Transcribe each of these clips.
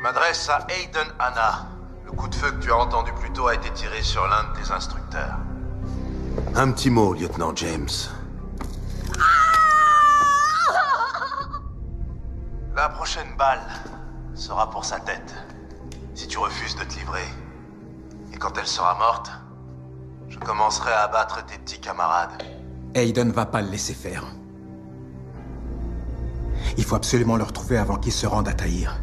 Je m'adresse à Aiden Anna. Le coup de feu que tu as entendu plus tôt a été tiré sur l'un de tes instructeurs. Un petit mot, lieutenant James. La prochaine balle sera pour sa tête. Si tu refuses de te livrer, et quand elle sera morte, je commencerai à abattre tes petits camarades. Aiden va pas le laisser faire. Il faut absolument le retrouver avant qu'il se rende à Tahir.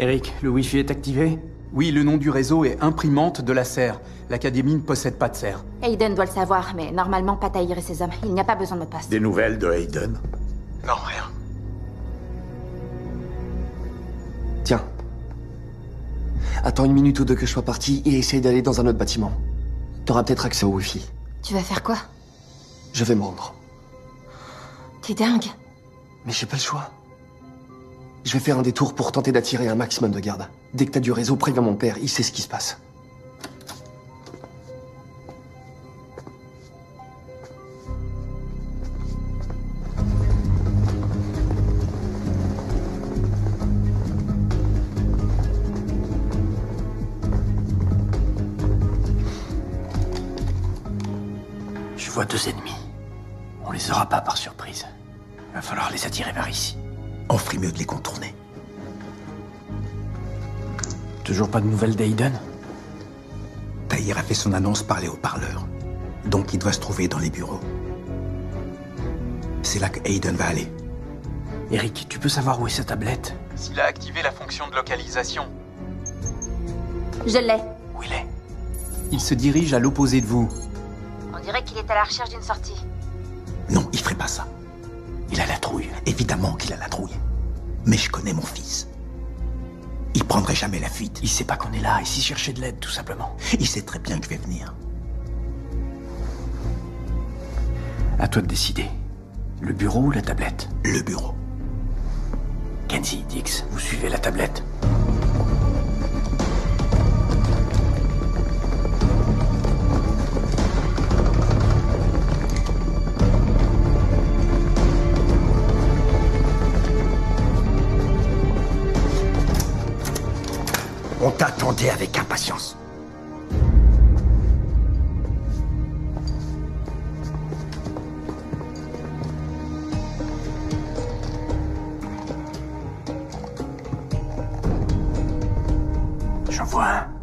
Eric, le Wi-Fi est activé? Oui, le nom du réseau est imprimante de la serre. L'Académie ne possède pas de serre. Aiden doit le savoir, mais normalement pas Tahir et ses hommes. Il n'y a pas besoin de mot de passe. Des nouvelles de Hayden? Non, rien. Tiens. Attends une minute ou deux que je sois parti et essaye d'aller dans un autre bâtiment. T'auras peut-être accès au Wi-Fi. Tu vas faire quoi? Je vais me rendre. T'es dingue. Mais j'ai pas le choix. Je vais faire un détour pour tenter d'attirer un maximum de gardes. Dès que t'as du réseau, préviens mon père, il sait ce qui se passe. Je vois deux ennemis. On les aura pas par surprise. Va falloir les attirer vers ici. On ferait mieux de les contourner. Toujours pas de nouvelles d'Aiden? Tahir a fait son annonce par les haut-parleurs. Donc il doit se trouver dans les bureaux. C'est là que Aiden va aller. Eric, tu peux savoir où est sa tablette? S'il a activé la fonction de localisation. Je l'ai. Où il est? Il se dirige à l'opposé de vous. On dirait qu'il est à la recherche d'une sortie. Non, il ferait pas ça. Il a la trouille. Évidemment qu'il a la trouille. Mais je connais mon fils. Il prendrait jamais la fuite. Il sait pas qu'on est là, ici chercher de l'aide, tout simplement. Il sait très bien que je vais venir. À toi de décider. Le bureau ou la tablette? Le bureau. Kenzie, Dix, vous suivez la tablette? On t'attendait avec impatience. J'en vois.